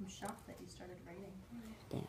I'm shocked that you started writing. Damn.